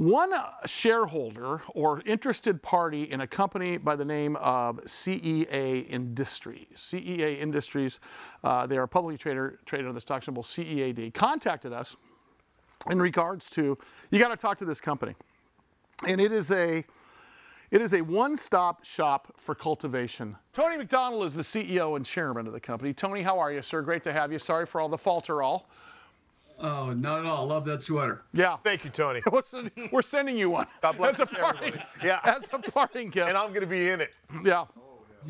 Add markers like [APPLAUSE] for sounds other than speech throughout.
One shareholder or interested party in a company by the name of CEA Industries, CEA Industries, uh, they are publicly traded, traded on the stock symbol CEAD, contacted us in regards to, you got to talk to this company. And it is a, it is a one-stop shop for cultivation. Tony McDonald is the CEO and chairman of the company. Tony, how are you, sir? Great to have you. Sorry for all the falterall. Oh, not at all. Love that sweater. Yeah. Thank you, Tony. [LAUGHS] We're sending you one. God bless as a parting, everybody. Yeah. As a parting gift. And I'm going to be in it. Yeah.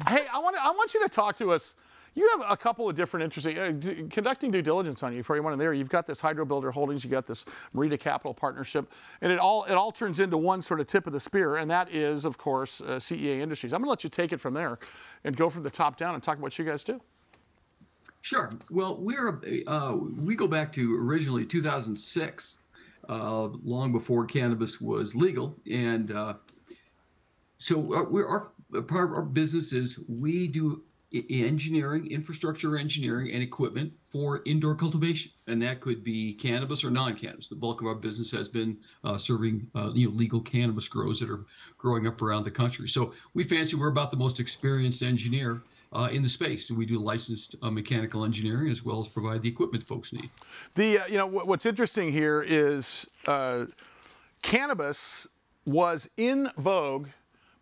Hey, I want I want you to talk to us. You have a couple of different interesting uh, d- conducting due diligence on you before you went in there. You've got this Hydro Builder Holdings, you got this Merida Capital Partnership, and it all it all turns into one sort of tip of the spear, and that is, of course, uh, CEA Industries. I'm going to let you take it from there and go from the top down and talk about what you guys do. Sure. Well, we're uh, we go back to originally 2006, uh, long before cannabis was legal, and uh, so our, we're, our part of our business is we do engineering, infrastructure engineering, and equipment for indoor cultivation, and that could be cannabis or non-cannabis. The bulk of our business has been uh, serving uh, you know legal cannabis grows that are growing up around the country. So we fancy we're about the most experienced engineer uh, in the space. We do licensed uh, mechanical engineering as well as provide the equipment folks need. The uh, you know what, what's interesting here is uh, cannabis was in vogue,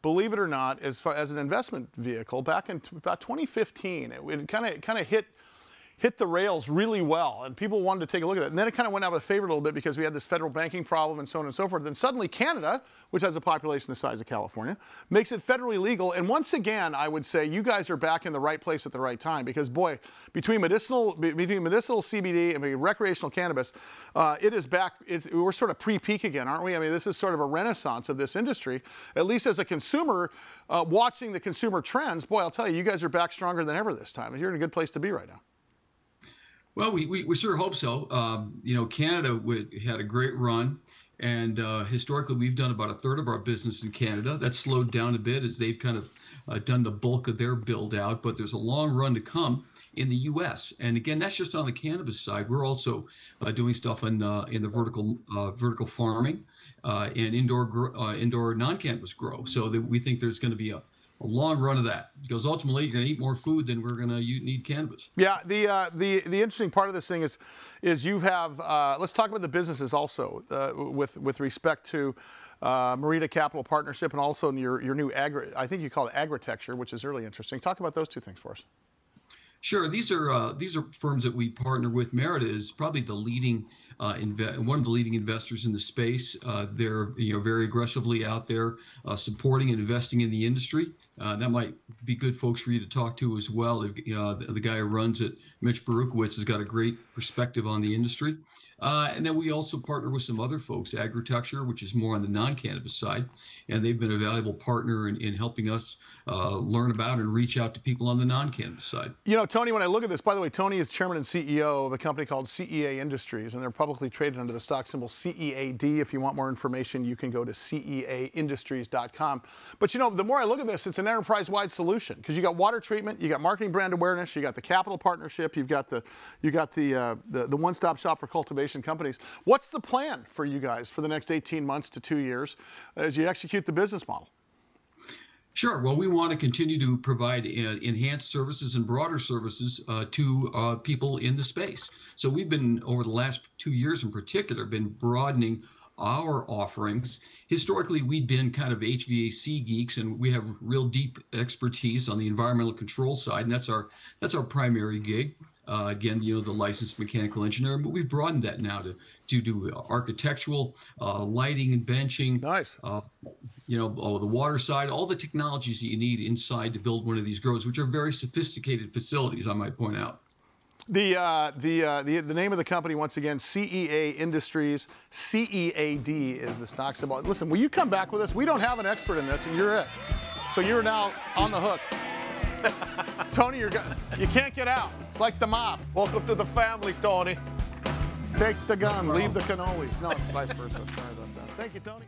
believe it or not, as far as an investment vehicle back in about 2015. It kind of kind of hit hit the rails really well, and people wanted to take a look at it. And then it kind of went out of favor a little bit because we had this federal banking problem and so on and so forth. Then suddenly Canada, which has a population the size of California, makes it federally legal. And once again, I would say you guys are back in the right place at the right time because boy, between medicinal between medicinal CBD and recreational cannabis, uh, it is back. It's, we're sort of pre-peak again, aren't we? I mean, this is sort of a renaissance of this industry. At least as a consumer, uh, watching the consumer trends, boy, I'll tell you, you guys are back stronger than ever this time. You're in a good place to be right now. Well, we, we, we sure hope so. Um, you know, Canada had a great run, and uh, historically, we've done about a third of our business in Canada. That's slowed down a bit as they've kind of uh, done the bulk of their build out, but there's a long run to come in the U.S. And again, that's just on the cannabis side. We're also uh, doing stuff in uh, in the vertical uh, vertical farming uh, and indoor indoor non-cannabis grow. So that we think there's going to be a a long run of that because ultimately you're going to eat more food than we're going to need cannabis. Yeah, the uh, the the interesting part of this thing is is you have. Uh, let's talk about the businesses also uh, with with respect to uh, Merida Capital Partnership and also your your new agri. I think you call it agritecture, which is really interesting. Talk about those two things for us. Sure, these are uh, these are firms that we partner with. Merida is probably the leading uh, inve- one of the leading investors in the space. Uh, they're you know very aggressively out there uh, supporting and investing in the industry. Uh, that might be good folks for you to talk to as well. Uh, the, the guy who runs it, Mitch Baruchowitz, has got a great perspective on the industry. And then we also partner with some other folks, Agritecture, which is more on the non-cannabis side, and they've been a valuable partner in, in helping us learn about and reach out to people on the non-cannabis side. You know, Tony, when I look at this, by the way, Tony is chairman and CEO of a company called CEA Industries, and they're publicly traded under the stock symbol CEAD. If you want more information, you can go to ceaindustries.com. But you know, the more I look at this, it's an enterprise-wide solution because you got water treatment, you got marketing brand awareness, you got the capital partnership, you've got the you got the uh, the, the one-stop shop for cultivation companies. What's the plan for you guys for the next 18 months to two years as you execute the business model? Sure. Well, we want to continue to provide uh, enhanced services and broader services uh, to uh, people in the space. So we've been over the last two years, in particular, been broadening our offerings. Historically, we'd been kind of HVAC geeks, and we have real deep expertise on the environmental control side, and that's our that's our primary gig. Uh, again, you know, the licensed mechanical engineer, but we've broadened that now to, to do architectural, uh, lighting and benching. Nice. Uh, you know, oh, the water side, all the technologies that you need inside to build one of these grows, which are very sophisticated facilities, I might point out. The, uh, the, uh, the, the name of the company, once again, CEA Industries. CEAD is the stock symbol. Listen, will you come back with us? We don't have an expert in this, and you're it. So you're now on the hook. [LAUGHS] Tony, you're go- you can't get out. It's like the mob. Welcome to the family, Tony. Take the gun, leave the cannolis. No, it's vice versa. Sorry about that. Thank you, Tony.